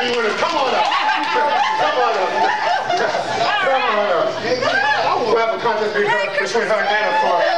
happy with us. Come on up. Come on up. Come on up. We'll have a contest between her and Anna for it.